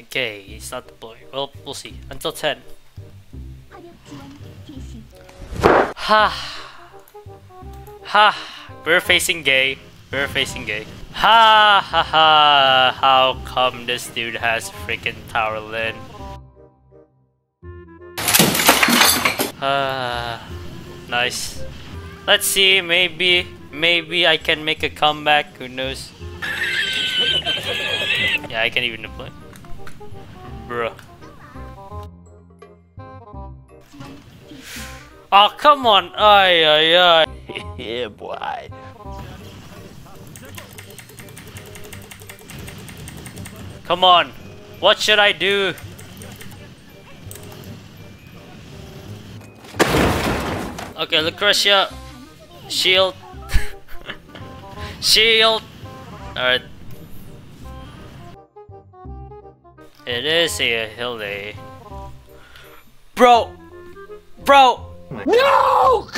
Okay, he's not deploying. Well, we'll see. Until 10. Ha! Ha! We're facing gay. We're facing gay. Ha ha ha! How come this dude has freaking tower lin? Ah, nice. Let's see, maybe, maybe I can make a comeback, who knows? yeah, I can't even deploy. Oh, come on! Ay, ay, ay. yeah, boy. Come on! What should I do? Okay, Lucretia. Shield. Shield! Alright. It is a Hilly. Bro! Bro! No!